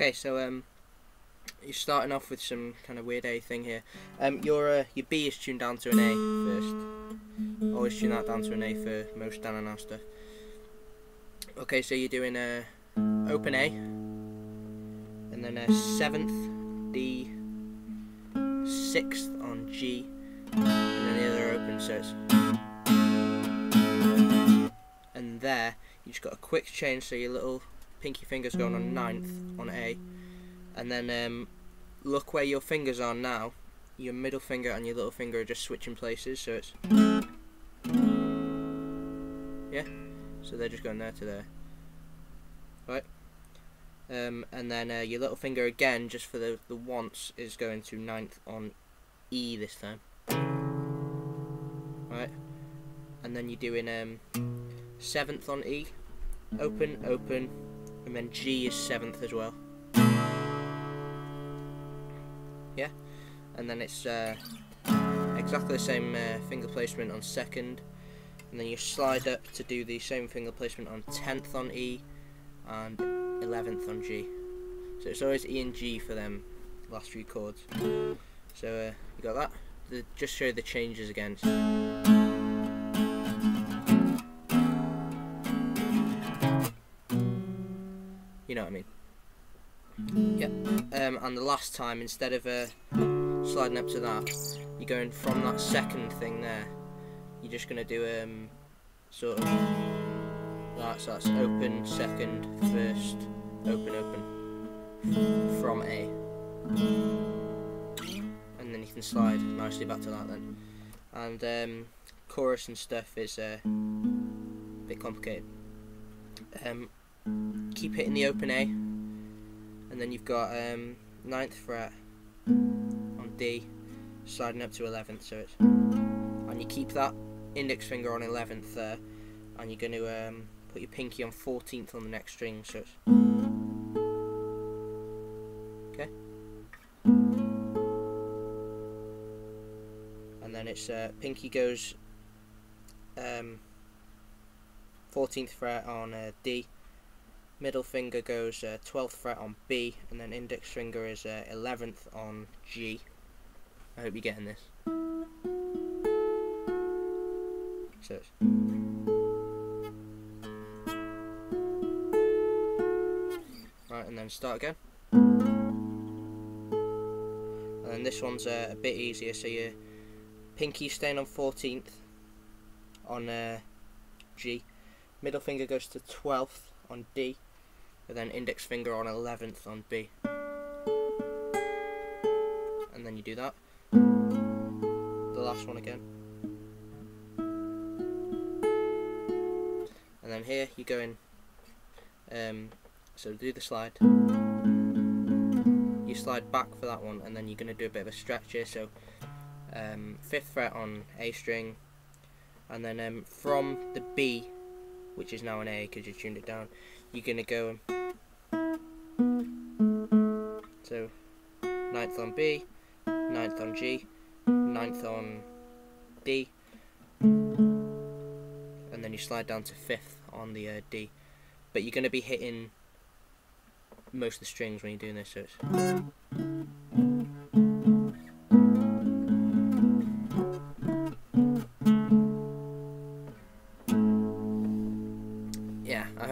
Okay, so um, you're starting off with some kind of weird A thing here. Um, your uh, your B is tuned down to an A first. Always tune that down to an A for most Danana stuff. Okay, so you're doing a uh, open A, and then a seventh D, sixth on G, and then the other open. So it's and there you just got a quick change. So your little pinky fingers going on ninth on A, and then um, look where your fingers are now. Your middle finger and your little finger are just switching places, so it's yeah. So they're just going there to there, right? Um, and then uh, your little finger again, just for the the once, is going to ninth on E this time, right? And then you're doing um, seventh on E, open, open, and then G is seventh as well. Yeah, and then it's uh, exactly the same uh, finger placement on second, and then you slide up to do the same finger placement on tenth on E and eleventh on G. So it's always E and G for them last few chords. So uh, you got that. The, just show the changes again. You know what I mean? Yeah. Um, and the last time, instead of uh, sliding up to that, you're going from that second thing there. You're just going to do um, sort of that. So that's open, second, first, open, open from A. And then you can slide nicely back to that then. And um, chorus and stuff is uh, a bit complicated. Um, keep hitting the open A, and then you've got um, ninth fret on D, sliding up to 11th, so it's, and you keep that index finger on 11th there, and you're going to um, put your pinky on 14th on the next string, so it's, okay, and then it's, uh, pinky goes um, 14th fret on uh, D, middle finger goes uh, 12th fret on B, and then index finger is uh, 11th on G. I hope you're getting this. So it's right, and then start again. And then this one's uh, a bit easier, so your pinky staying on 14th on uh, G, middle finger goes to 12th on D, and then index finger on 11th on B. And then you do that. The last one again. And then here you go in, um, so do the slide. You slide back for that one and then you're going to do a bit of a stretch here, so um, 5th fret on A string, and then um, from the B, which is now an A because you tuned it down, you're going to go so ninth on B, ninth on G, ninth on D, and then you slide down to fifth on the uh, D. But you're going to be hitting most of the strings when you're doing this, so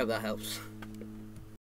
that helps.